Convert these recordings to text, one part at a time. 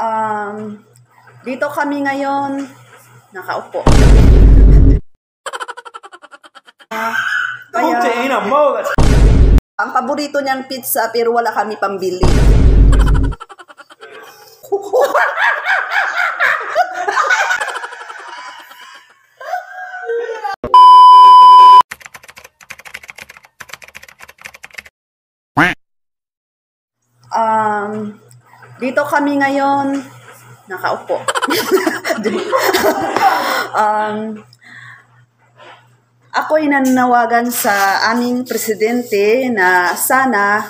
Um, dito kami ngayon, nakaupo. Ah, kaya, ang paborito niyang pizza pero wala kami pambili. Um, dito kami ngayon, nakaupo. um, ako'y nananawagan sa aming presidente na sana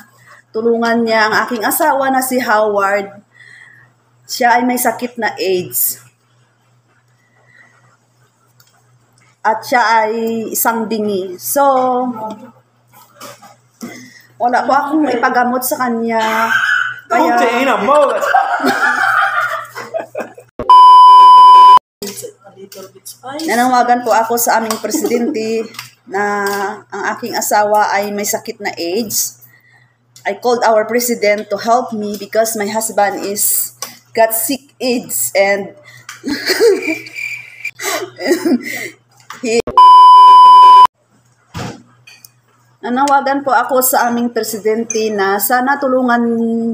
tulungan niya ang aking asawa na si Howard. Siya ay may sakit na AIDS. At siya ay isang bingi. So, wala po akong ipagamot sa kanya. Kaya, Dana Mo, that's Nanawagan po ako sa aming presidente na ang aking asawa ay may sakit na AIDS. I called our president to help me because my husband is got sick AIDS and Nanawagan po ako sa aming presidente na sana tulungan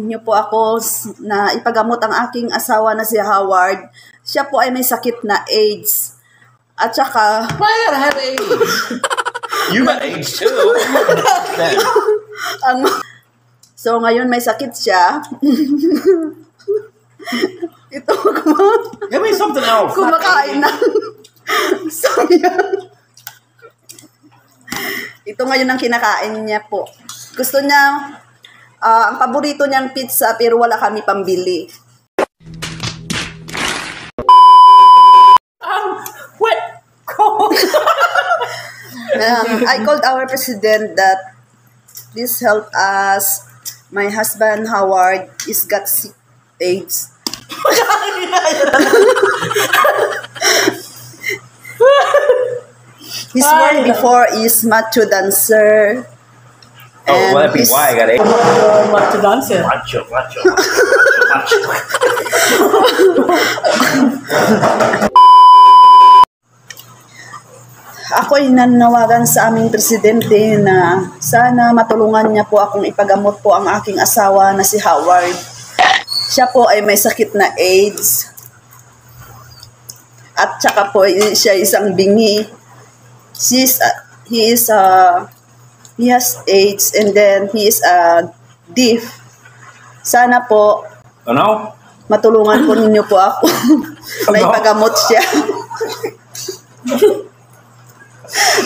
niyo po ako na ipagamot ang aking asawa na si Howard. Siya po ay may sakit na AIDS. At saka, Why you gotta have AIDS? you got AIDS too. ang, so ngayon may sakit siya. Ito, kuma- Give me something else. kumakain ng soya. Ito ngayon ang kinakain niya po. Gusto niya, ah, ang paborito niyang pizza pero wala kami pambili. Um, what? Cold. Um, I called our president that please help us. My husband Howard is got sick AIDS. His word before is macho dancer. oh, well, that'd be his- why I got AIDS. Back to dancer. Macho, macho, macho, macho. Ako'y nanawagan sa aming presidente na sana matulungan niya po akong ipagamot po ang aking asawa na si Howard. Siya po ay may sakit na AIDS. At saka po siya isang bingi. She's, uh, he is uh, he has AIDS and then he is a deaf. Sana po Ano? matulungan po ninyo po ako na ipagamot siya.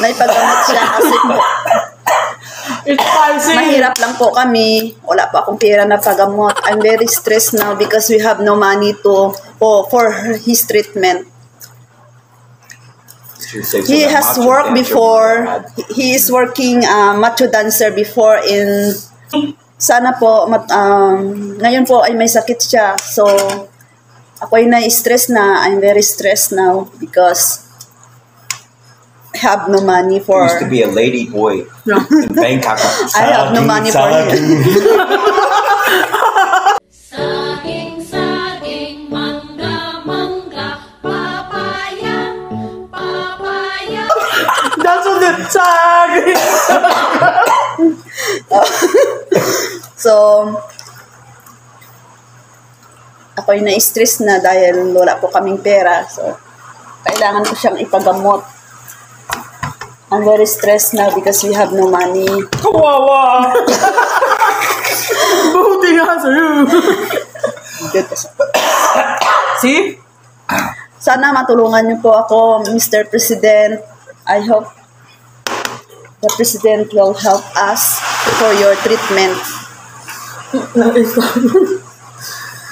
na ipagamot siya kasi po It's spicy. mahirap lang po kami. Wala pa akong pera na pagamot. I'm very stressed now because we have no money to for, for his treatment. He has worked before. He is working uh, macho dancer before in sana po mat, um, ngayon po ay may sakit siya. So ako ay na-stress na. I'm very stressed now because I have no money for used to be a lady boy in Bangkok. I have no money for him. ako'y na-stress na dahil wala po kaming pera. So, kailangan ko siyang ipagamot. I'm very stressed now because we have no money. Kawawa. Buti nga sa'yo. See? Sana matulungan niyo po ako, Mr. President. I hope the President will help us for your treatment.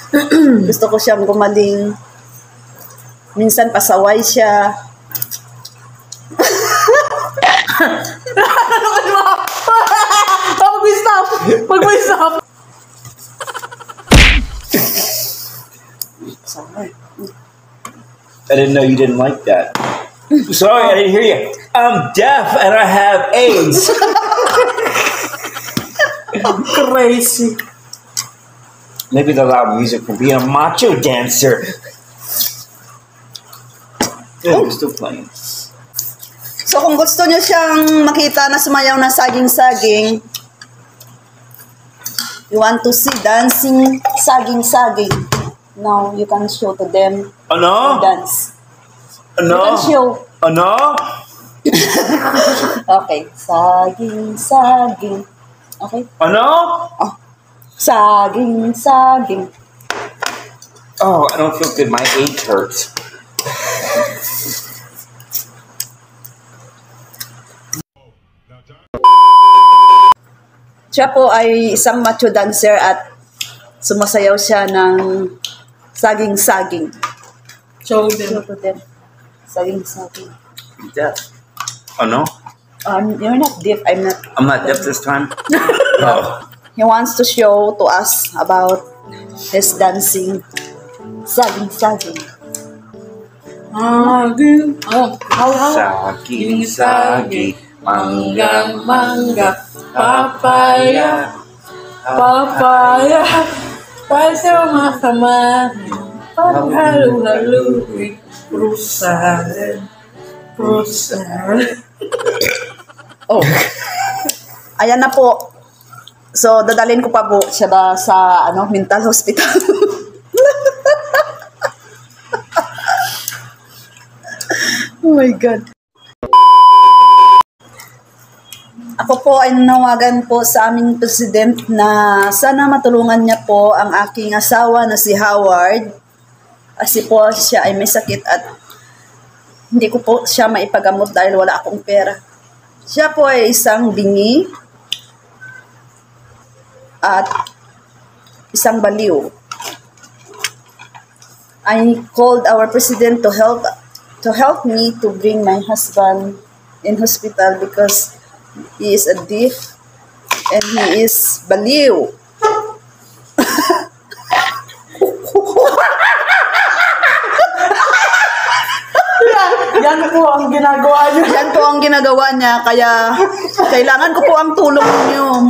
Gusto ko siyang gumaling. Minsan pasaway siya. Pag may stop. Pag may stop. I didn't know you didn't like that. Sorry, I didn't hear you. I'm deaf and I have AIDS. Crazy. Maybe the loud music from being a macho dancer. Good, we're still playing. So kung gusto nyo siyang makita na sumayaw na saging-saging, you want to see dancing saging-saging. Now you can show to them Ano? dance. You Ano? can show. Ano? Okay. Saging-saging. Okay. Ano? Saging-saging. Oh, I don't feel good. My ache hurts. Siya po ay isang macho dancer at sumasayaw siya ng saging-saging. Show Show them. to them. Saging-saging. Deaf. Ano? Um, you're not deaf. I'm not. I'm not deaf this time. Oh. He wants to show to us about his dancing. Saging. Oh, how, how? Sagi, sagi, Mangga, mangga, papaya, papaya, pasyo masama, paghalu-halu, prusahan, prusahan. Oh. Ayan na po. So, dadalhin ko pa po siya ba sa ano, mental hospital. oh my God. Ako po ay nanawagan po sa aming president na sana matulungan niya po ang aking asawa na si Howard. Kasi po siya ay may sakit at hindi ko po siya maipagamot dahil wala akong pera. Siya po ay isang bingi at isang baliw. I called our president to help to help me to bring my husband in hospital because he is a thief and he is baliw. Yan po ang ginagawa niyo. Yan po ang ginagawa niya kaya kailangan ko po ang tulong niyo.